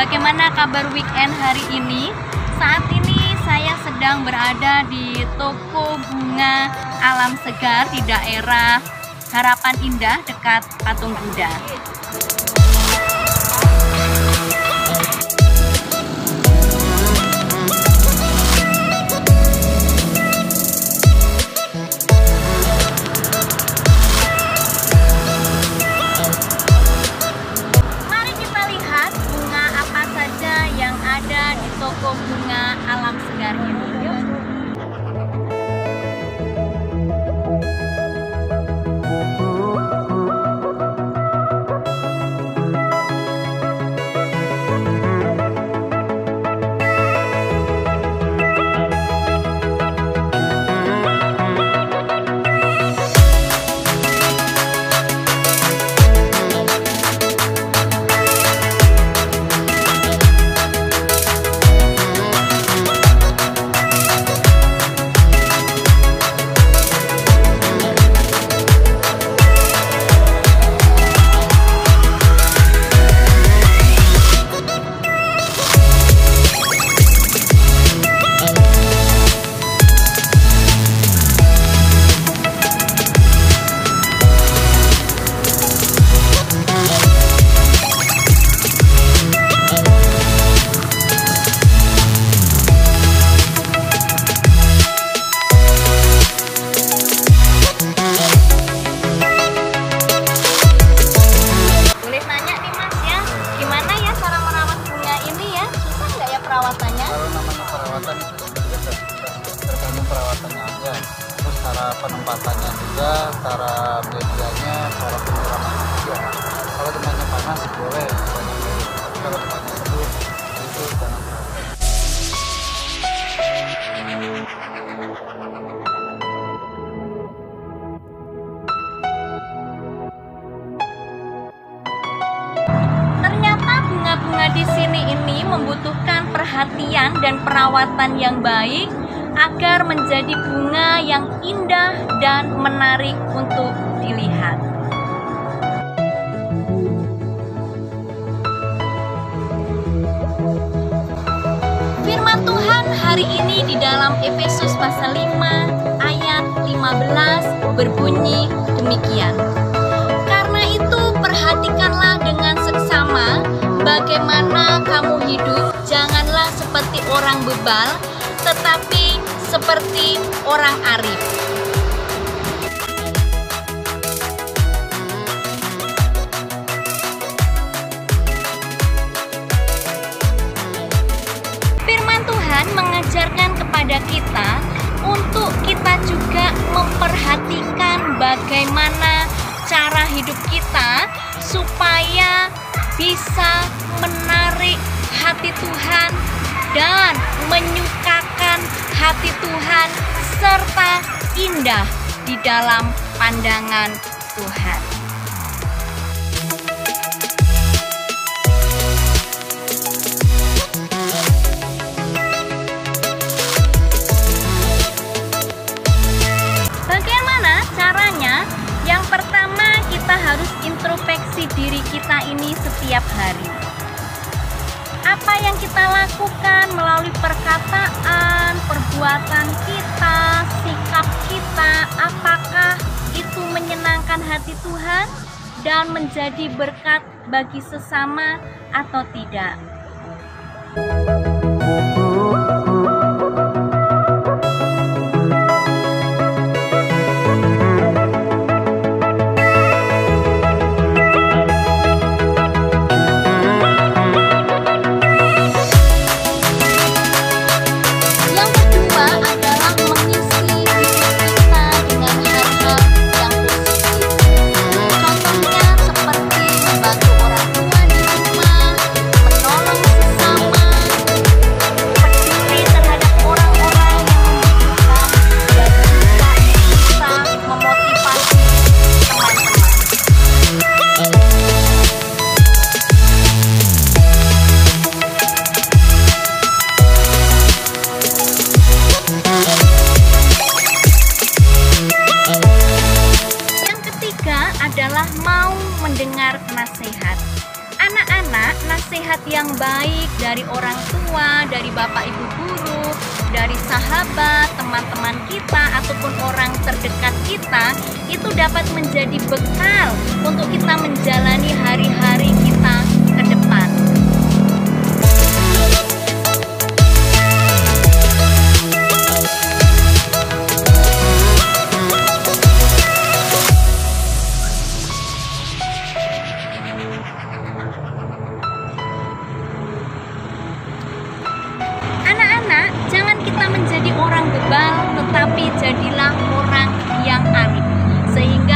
bagaimana kabar weekend hari ini? Saat ini saya sedang berada di toko bunga alam segar di daerah Harapan Indah dekat Patung Buddha. Namanya perawatan itu ter- tergantung perawatannya aja. Terus cara penempatannya juga cara medianya cara penyiramannya juga. Kalau tempatnya panas boleh. Kalau tempatnya ini membutuhkan perhatian dan perawatan yang baik agar menjadi bunga yang indah dan menarik untuk dilihat. Firman Tuhan hari ini di dalam Efesus pasal 5 ayat 15 berbunyi demikian. Karena itu perhatikanlah dengan seksama bagaimana kamu orang bebal, tetapi seperti orang arif. Firman Tuhan mengajarkan kepada kita untuk kita juga memperhatikan bagaimana cara hidup kita supaya bisa menarik hati Tuhan dan menyukakan hati Tuhan serta indah di dalam pandangan Tuhan. Bagaimana caranya? Yang pertama, kita harus introspeksi diri kita ini setiap hari. Apa yang kita lakukan melalui perkataan, perbuatan kita, sikap kita, apakah itu menyenangkan hati Tuhan dan menjadi berkat bagi sesama atau tidak? Yang adalah mau mendengar nasihat. Anak-anak, nasihat yang baik dari orang tua, dari bapak ibu guru, dari sahabat, teman-teman kita, ataupun orang terdekat kita, itu dapat menjadi bekal untuk kita menjalani hari-hari tetapi jadilah orang yang arif, sehingga